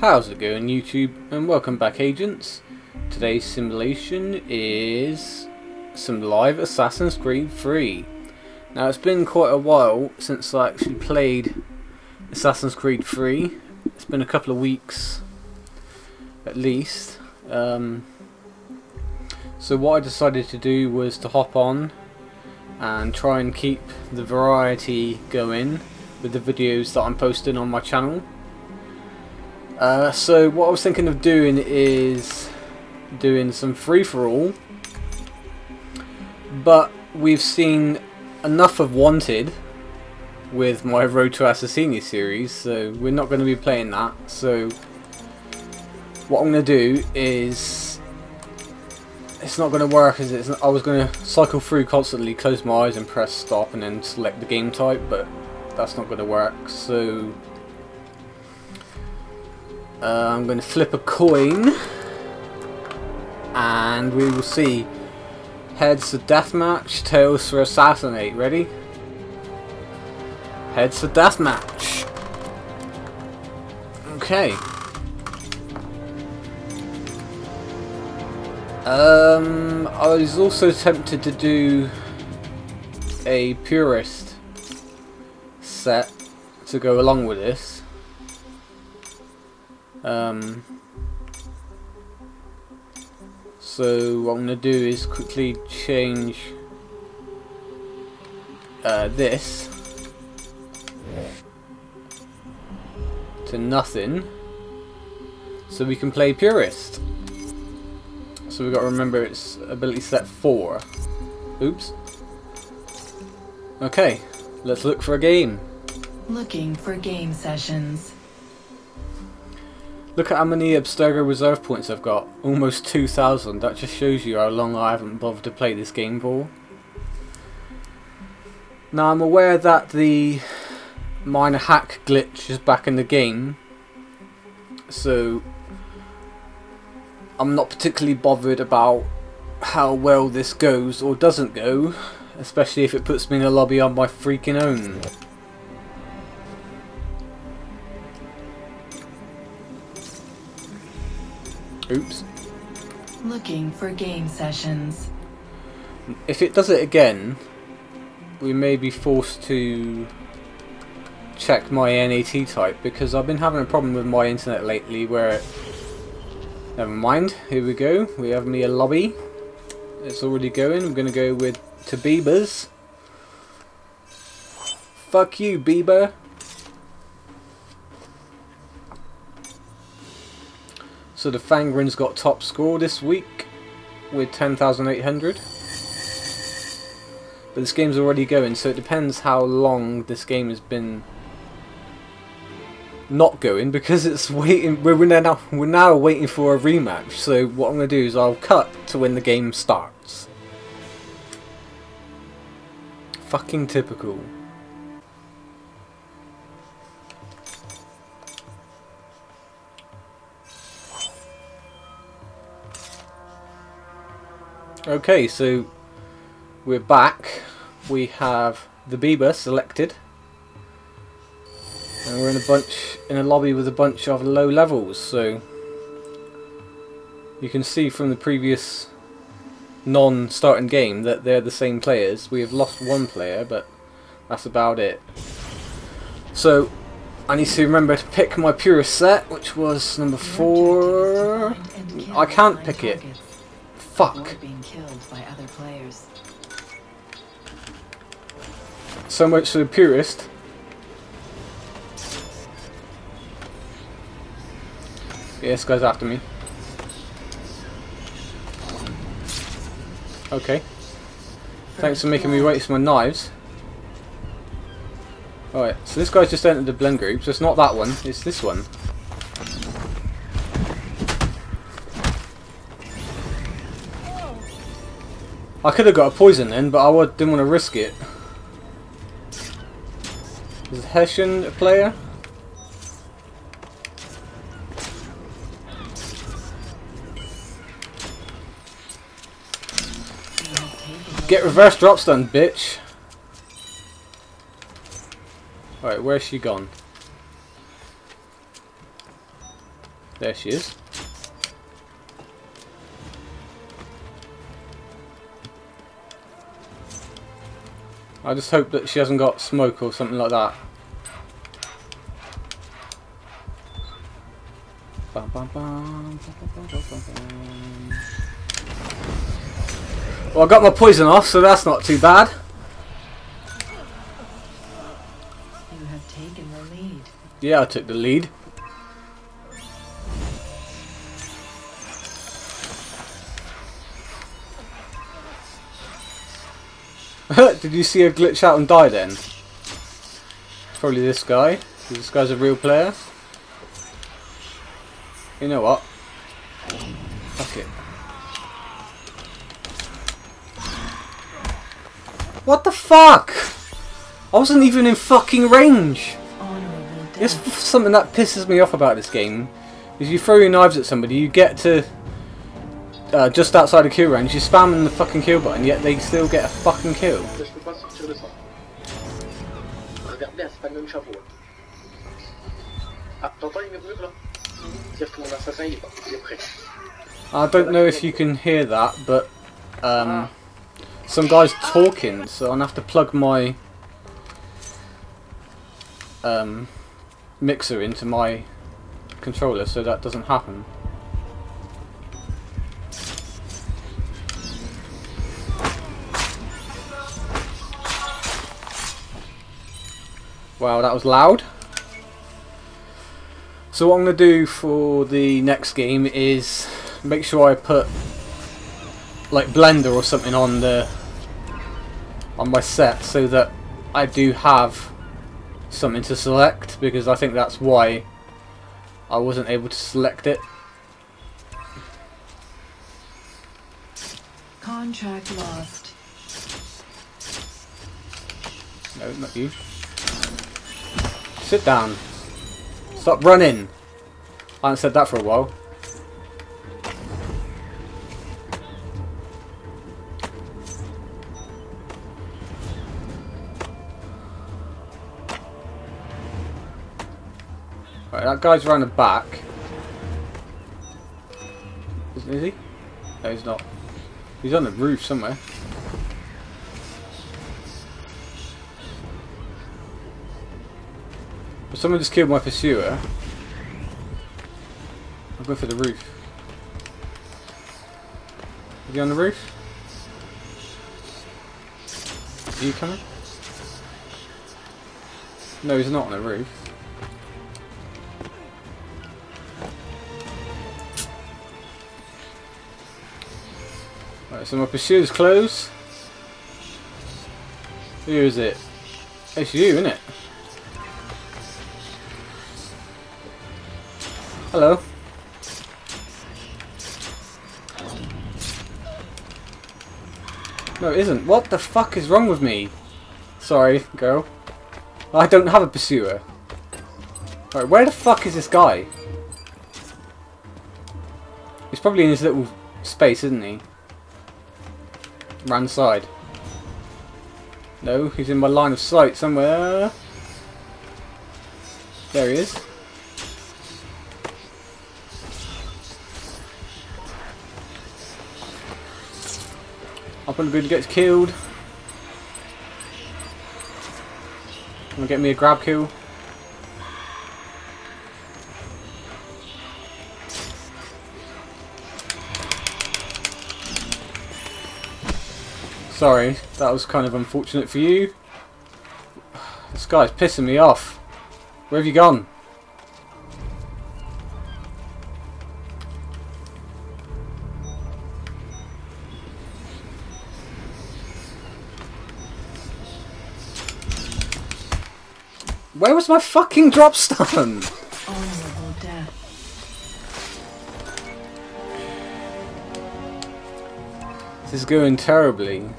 How's it going YouTube and welcome back agents. Today's simulation is some live Assassin's Creed 3. Now it's been quite a while since I actually played Assassin's Creed 3. It's been a couple of weeks at least. Um, so what I decided to do was to hop on and try and keep the variety going with the videos that I'm posting on my channel. Uh, so what I was thinking of doing is doing some free-for-all but we've seen enough of Wanted with my Road to Assassini series so we're not going to be playing that so what I'm going to do is it's not going to work as it's I was going to cycle through constantly close my eyes and press stop and then select the game type but that's not going to work so uh, I'm going to flip a coin and we will see heads for deathmatch, tails for assassinate. Ready? Heads for deathmatch. Okay. Um, I was also tempted to do a purist set to go along with this. Um, so what I'm going to do is quickly change uh, this to nothing so we can play Purist. So we've got to remember it's ability set 4. Oops. Okay, let's look for a game. Looking for game sessions. Look at how many Abstergo reserve points I've got. Almost 2,000. That just shows you how long I haven't bothered to play this game for. Now I'm aware that the minor hack glitch is back in the game. So I'm not particularly bothered about how well this goes or doesn't go. Especially if it puts me in a lobby on my freaking own. Oops. Looking for game sessions. If it does it again, we may be forced to check my NAT type because I've been having a problem with my internet lately where it... Never mind, here we go. We have me a lobby. It's already going. I'm going to go with Tabibas. Fuck you, Bieber. So the Fangren's got top score this week with 10,800. But this game's already going, so it depends how long this game has been not going because it's waiting. We're now we're now waiting for a rematch. So what I'm gonna do is I'll cut to when the game starts. Fucking typical. Okay, so we're back. We have the Bieber selected. And we're in a bunch in a lobby with a bunch of low levels, so you can see from the previous non-starting game that they're the same players. We have lost one player, but that's about it. So I need to remember to pick my purist set, which was number four. I can't pick it. Fuck. So much for the purist. Yeah, this guy's after me. Okay. Thanks for making me wait for my knives. Alright, so this guy's just entered the blend group, so it's not that one, it's this one. I could have got a poison then, but I didn't want to risk it. Is Hessian a player? Get reverse drop stun, bitch. Alright, where's she gone? There she is. I just hope that she hasn't got smoke or something like that. Bum, bum, bum, well, I got my poison off, so that's not too bad. You have taken the lead. Yeah, I took the lead. Did you see a glitch out and die then? Probably this guy. This guy's a real player. You know what? Fuck it. What the fuck? I wasn't even in fucking range. It's something that pisses me off about this game. Is you throw your knives at somebody, you get to uh, just outside the kill range, you're spamming the fucking kill button, yet they still get a fucking kill. Je peux pas sortir de ça. Regardez, c'est pas le même chapeau. Ah, t'entends les murmures là C'est-à-dire que mon assassin il est pas, il est prêt. I don't know if you can hear that, but um, some guy's talking, so I'm gonna have to plug my um, mixer into my controller so that doesn't happen. Wow, that was loud. So what I'm going to do for the next game is make sure I put like Blender or something on the on my set so that I do have something to select because I think that's why I wasn't able to select it. Contract lost. No, not you. Sit down. Stop running. I haven't said that for a while. Right, that guy's around the back. Isn't is he? No, he's not. He's on the roof somewhere. But someone just killed my pursuer. I'll go for the roof. Is he on the roof? Are you coming? No, he's not on the roof. Right, so my pursuer's close. Who is it? It's you, isn't it? Hello. No, it isn't. What the fuck is wrong with me? Sorry, girl. I don't have a pursuer. Right, where the fuck is this guy? He's probably in his little space, isn't he? The side. No, he's in my line of sight somewhere. There he is. Up on the good gets killed. Gonna get me a grab kill. Sorry, that was kind of unfortunate for you. This guy's pissing me off. Where have you gone? Where was my fucking drop stun? Honorable death. This is going terribly.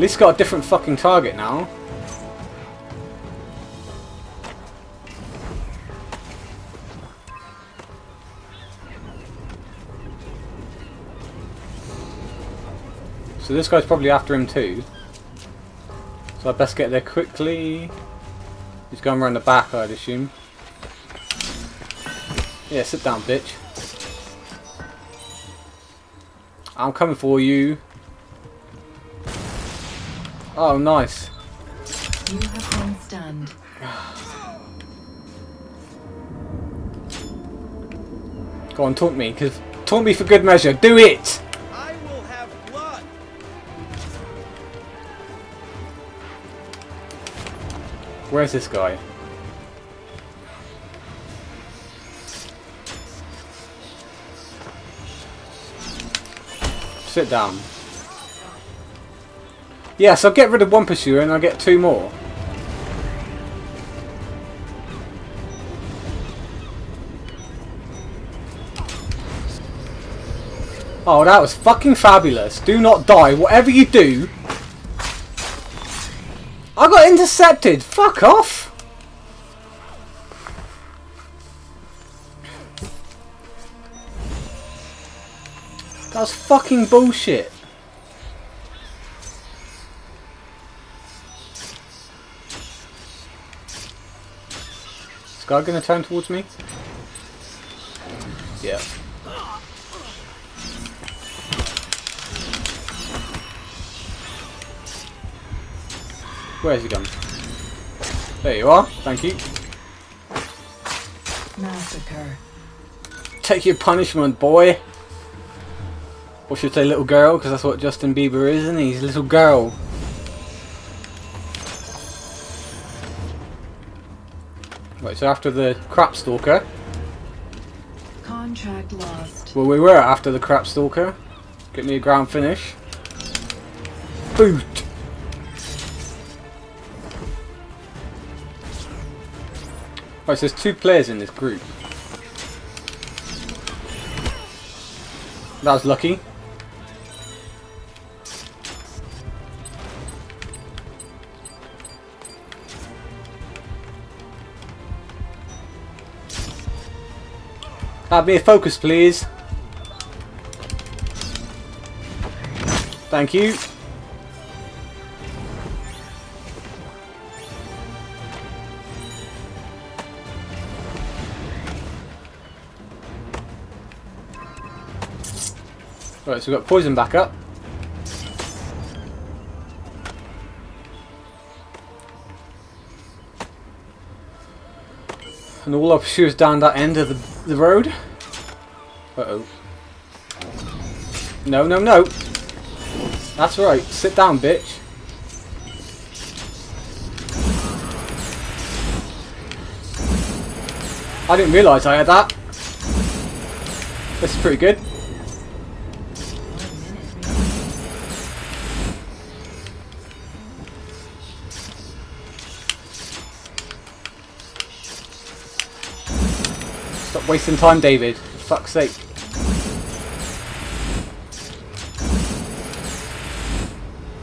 At least got a different fucking target now. So this guy's probably after him too. So I best get there quickly. He's going around the back, I'd assume. Yeah, sit down, bitch. I'm coming for you. Oh, nice. You have been stunned. Go on, taunt me, cause taunt me for good measure. Do it! I will have blood. Where's this guy? Sit down. Yes, I'll get rid of one pursuer and I'll get two more. Oh, that was fucking fabulous. Do not die. Whatever you do, I got intercepted. Fuck off. That was fucking bullshit. Is guy gonna turn towards me? Yeah. Where's he gone? There you are. Thank you. Massacre. Take your punishment, boy. Or should I say little girl, because that's what Justin Bieber is, isn't he? He's a little girl. Right, so after the crap stalker, Contract lost. well we were after the crap stalker. Get me a ground finish. Boot! Right, so there's two players in this group. That was lucky. Have me a focus, please. Thank you. Right, so we've got poison back up. And all our pursuers down that end of the, the road. Uh oh. No, no, no. That's right. Sit down, bitch. I didn't realise I had that. This is pretty good. Stop wasting time, David. For fuck's sake.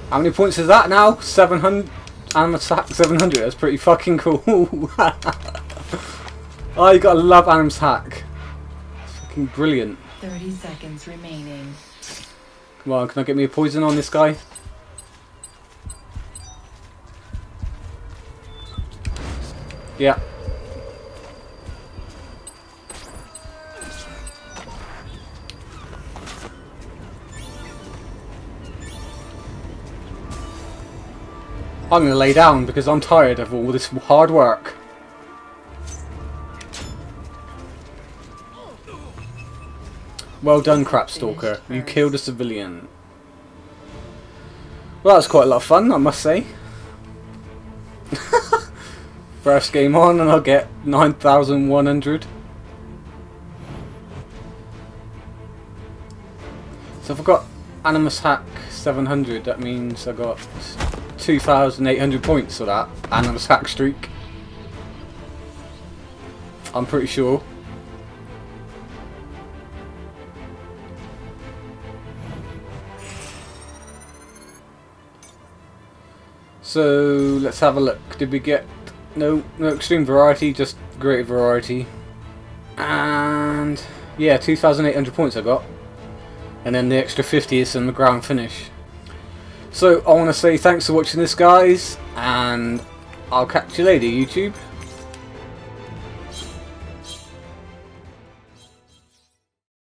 How many points is that now? 700? I'm attack 700. That's pretty fucking cool. oh, you gotta love Animus hack. It's fucking brilliant. 30 seconds remaining. Come on, can I get me a poison on this guy? Yeah. I'm gonna lay down because I'm tired of all this hard work. Well done, Crap Stalker. You killed a civilian. Well, that was quite a lot of fun, I must say. First game on and I'll get 9,100. So if I've got Animus Hack 700, that means I got 2,800 points for that Animus Hack streak. I'm pretty sure. So let's have a look. Did we get no no extreme variety, just great variety. And yeah, 2,800 points I got. And then the extra 50 is on the ground finish. So I want to say thanks for watching this guys and I'll catch you later YouTube.